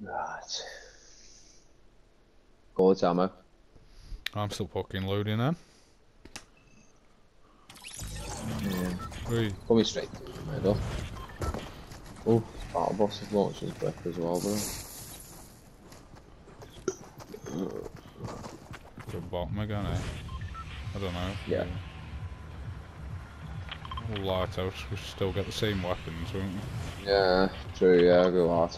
Right. Gold ammo. I'm still fucking loading then. Yeah. Coming straight to the middle. Oh, battle boss is launching his brick as well, bro. the bottom again, eh? I don't know. Yeah. We'll lighthouse, we still get the same weapons, won't we? Yeah, true, yeah, I'll go hard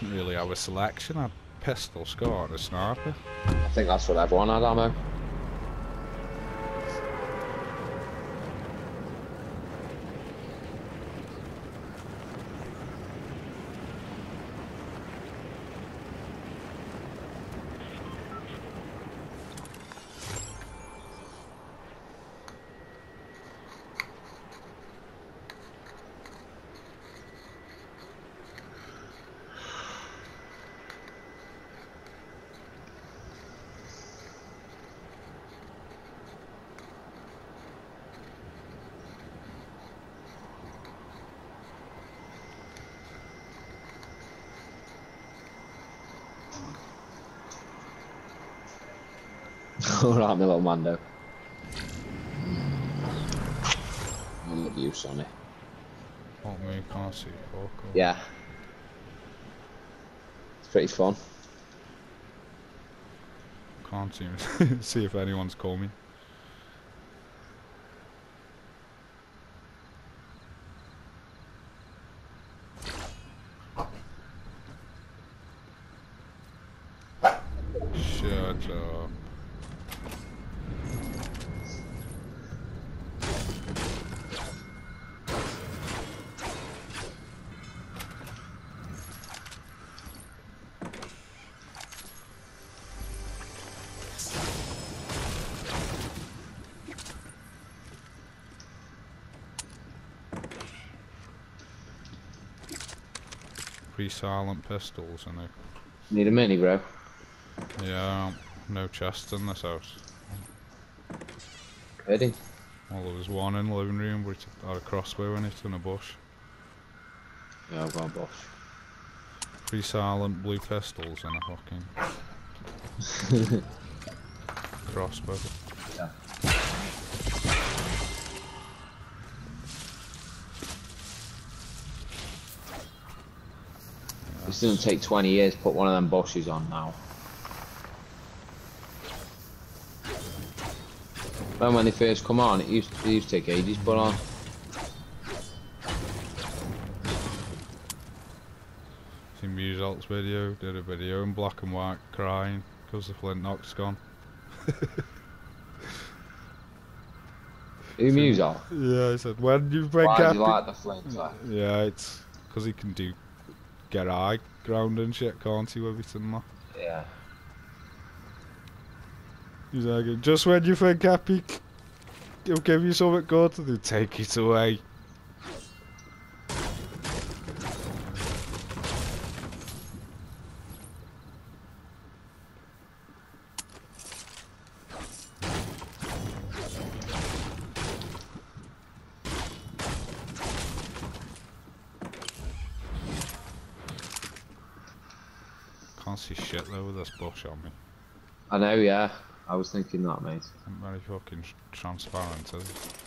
Didn't really have a selection. I had pistol, scar, and a sniper. I think that's what everyone had ammo. Alright, my little Mando. I love you, Sonny. What me can't see fuck all. Yeah. It's pretty fun. Can't see, see if anyone's coming. Shut up. Three silent pistols and a Need a mini, bro. yeah, no chest in this house. Ready? Well, there was one in the living room which had a crossbow in it and a bush. Yeah, I've got a boss. Three silent blue pistols and a fucking crossbow. Yeah. It's gonna take 20 years to put one of them bosses on now. When when they first come on, it used, it used to take ages to put on. Uh, Seen results video, did a video in black and white crying because the flint knock's gone. Who muse? Yeah, I said, when you break Why do you like the flint? Yeah, it's because he can do get eye ground and shit, can't he, with it and that? Yeah. He's like, just when you think happy, he'll give you something good to do, take it away. Can't see shit though with this bush on me. I know, yeah. I was thinking that, mate. Very fucking transparent. Is it?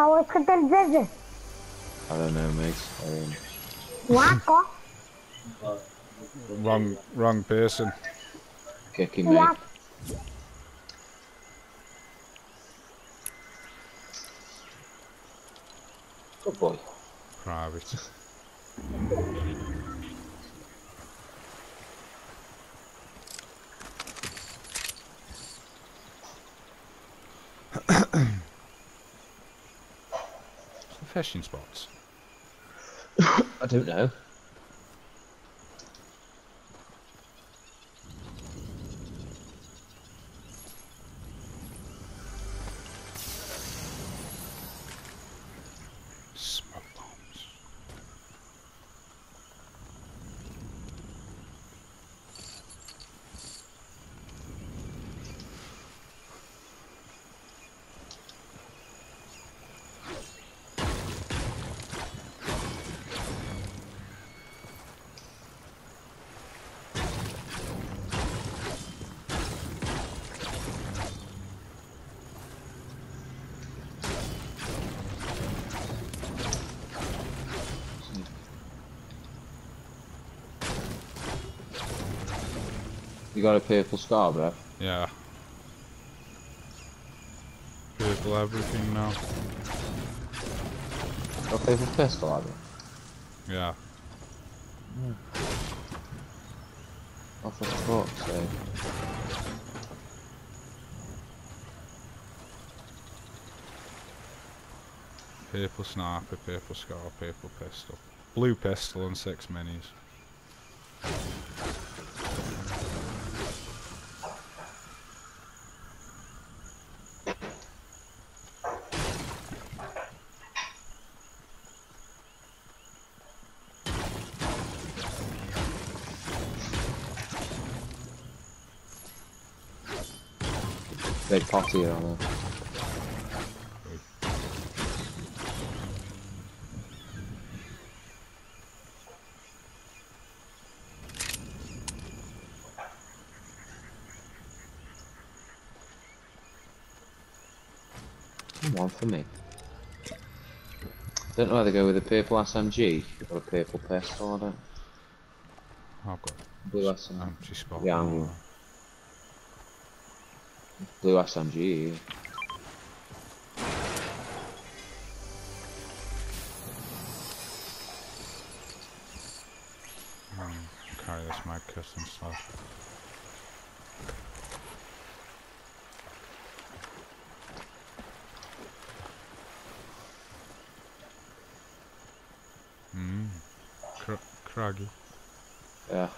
How could the visit? I don't know, mate. Um, Waka? Wrong, wrong person. kicking me. Yeah. Good boy. Private. fishing spots? I don't know. You got a purple scar, bro. Yeah. Purple everything now. Got a purple pistol, have you? Yeah. Oh, for fuck's sake. Purple sniper, purple scar, purple pistol. Blue pistol and six minis. Here on there. Come on for me. Don't know whether to go with a purple SMG or a purple pistol, I don't. I've got Blue SMG. empty spot. Yeah, Blue SMG. Um, carry this mag kit and stuff. Hmm. Cra craggy. Yeah.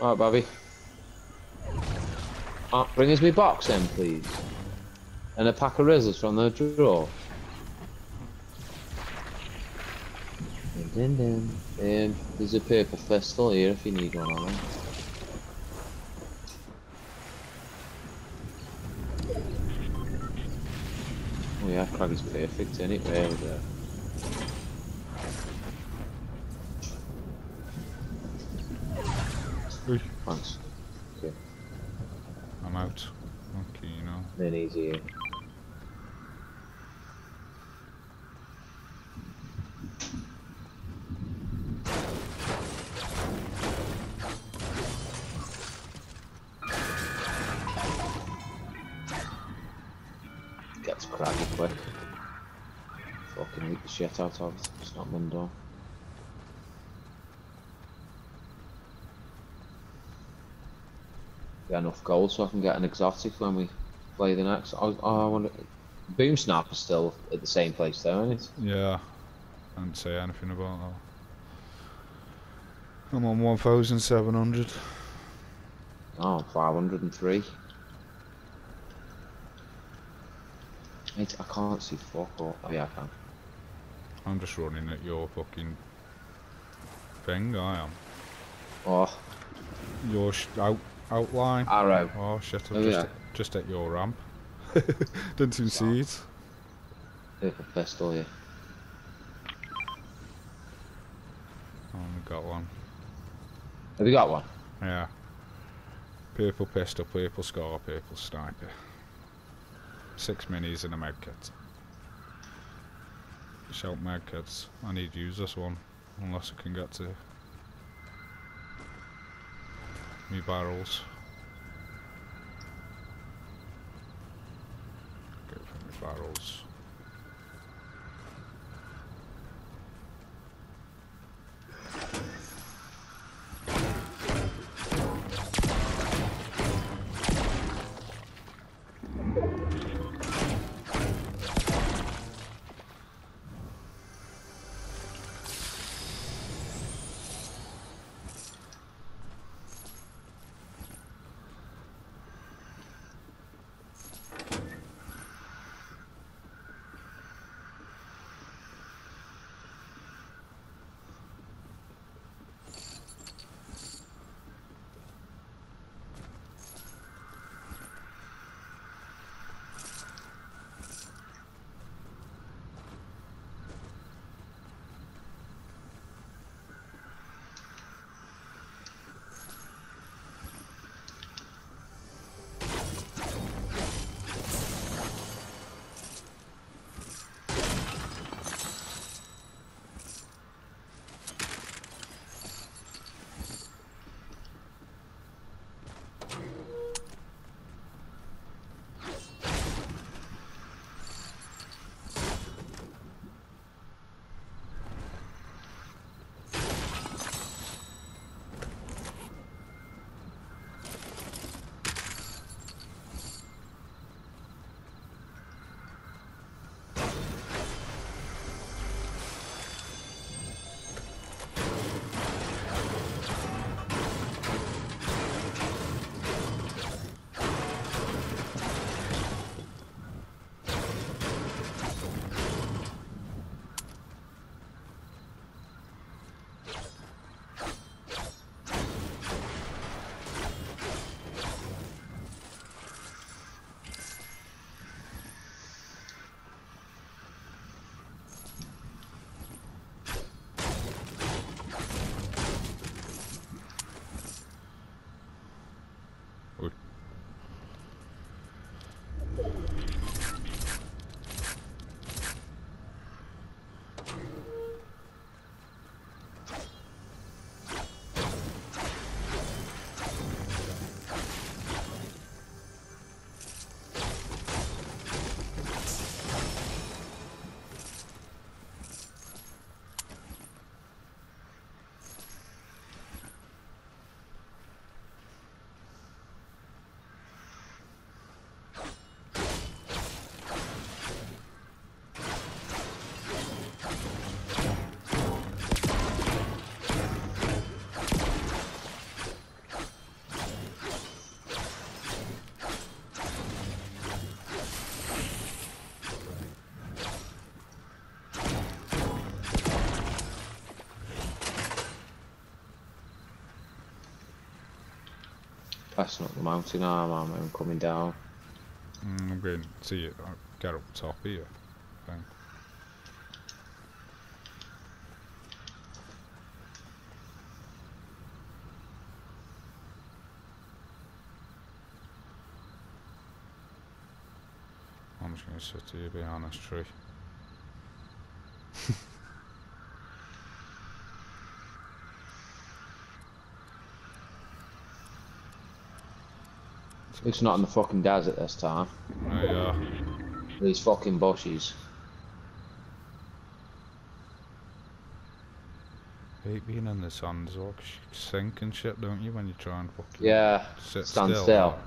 Alright, Bobby. Uh, bring us me box in, please. And a pack of Rizzles from the drawer. Dun, dun, dun. Um, there's a purple pistol here if you need one on. Oh yeah, Craggy's perfect, isn't was it? Oi, Thanks. Okay, I'm out. Okay, you know. then easy here. Gets craggy quick. Fucking eat the shit out of it. It's not Mundo. Get enough gold so I can get an exotic when we play the next. I, I want Boom Sniper's still at the same place though, isn't it? Yeah. I didn't say anything about that. I'm on 1,700. Oh, 503. Mate, I can't see fuck all. Oh yeah, I can. I'm just running at your fucking thing, I am. Oh, Your sh- out outline. arrow. Oh shit, I'm Oh, just, yeah. just at your ramp. Didn't even see it. Purple pistol, yeah. I only got one. Have you got one? Yeah. Purple pistol, purple scar, purple sniper. Six minis and a med kit. Shout med kits. I need to use this one. Unless I can get to me barrels. Get rid of me barrels. Passing up the mountain arm, and coming down. Mm, I'm going to see it. I'll get up top here. I'm just going to sit here behind this tree. It's not in the fucking desert this time. You. These fucking bushes. Hate being in the sand well, 'cause you sink and shit, don't you, when you try and fucking Yeah, sit stand still. still.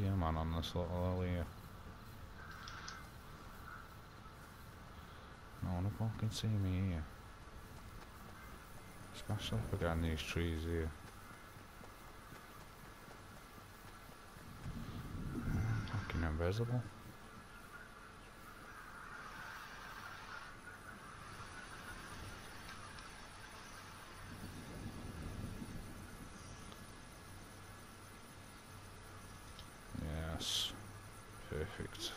Here, man, on this little hill here. No one fucking see me here. Especially if I these trees here. Fucking invisible. Yes. Perfect.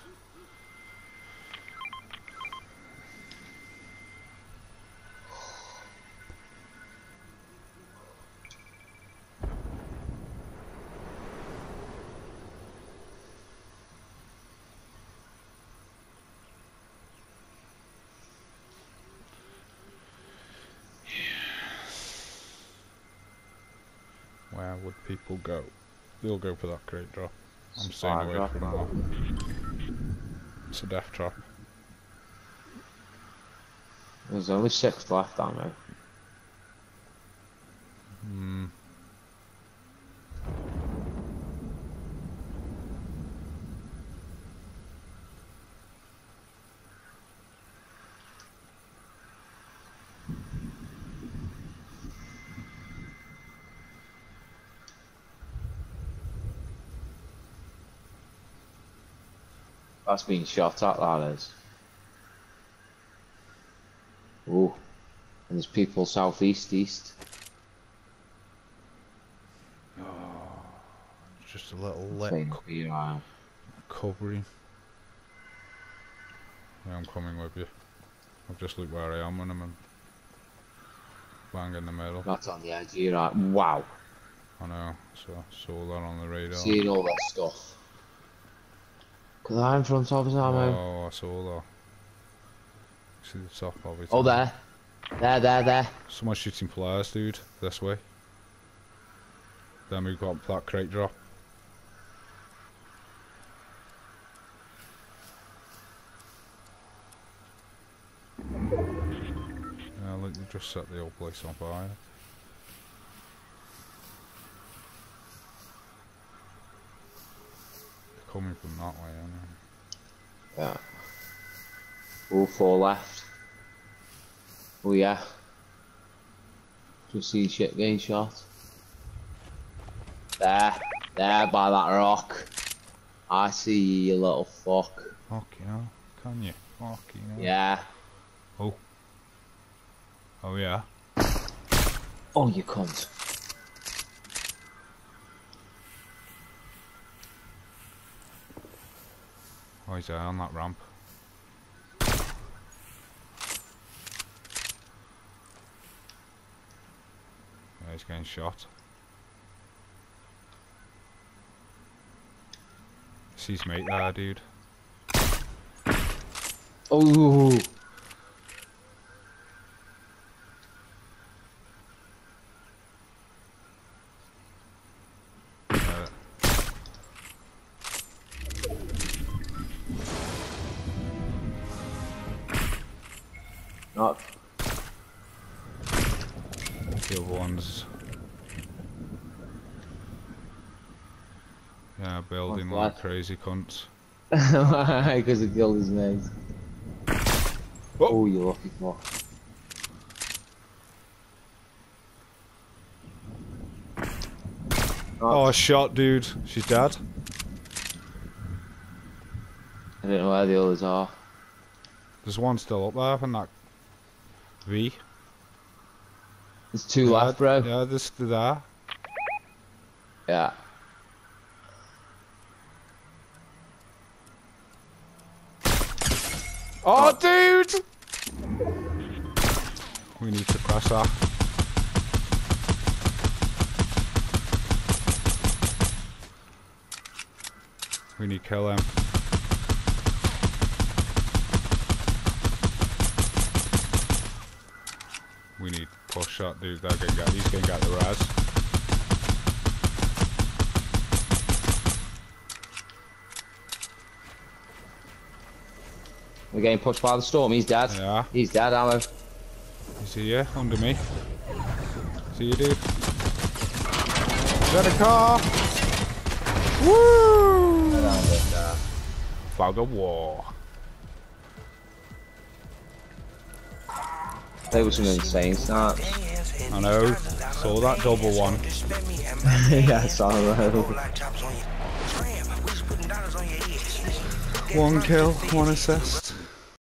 Where would people go? They'll go for that crate drop. I'm staying away drop, from that. that. It's a death trap. There's only six left, aren't there? Hmm. That's been shot at, that is. Ooh. And there's people southeast, east. Oh, just a little lip Saying up here, covering. Yeah, I'm coming with you. I've just looked where I am when I'm in bang in the middle. That's on the edge here, right? Wow. I know, so saw that on the radar. Seeing all that stuff. Cause I'm front of us, am I? Oh, I saw that. See the top of it. Oh, there. There, there, there. Someone's shooting flares, dude. This way. Then we've got that crate drop. Yeah, look, they just set the whole place on fire. Coming from that way, aren't Yeah. Oh, four left. Oh, yeah. Just see shit getting shot. There. There, by that rock. I see you, you little fuck. they? Fucking hell. Can you? Fucking hell. Yeah. Oh. Oh yeah. Oh, you cunt. Oh, he's there on that ramp. Yeah, he's getting shot. His mate there, dude. Oh. Not. the other ones. Yeah, building like crazy cunts. Because he killed his mate. Oh. Oh, you lucky fuck. Oh, shot, dude. She's dead. I don't know where the others are. There's one still up there from that V. There's two yeah, left, bro. Yeah, there's there. Yeah. Oh, oh, dude! We need to crash that. We need to kill him. We need push that dude. They're gonna. He's gonna get the res. We're getting pushed by the storm. He's dead. Yeah. He's dead, Ammo. Is he here under me? See you, dude. Get a car. Woo! Uh, Fog of war. They were some insane starts. I know. Saw that double one. yeah, sorry. One kill, one assist.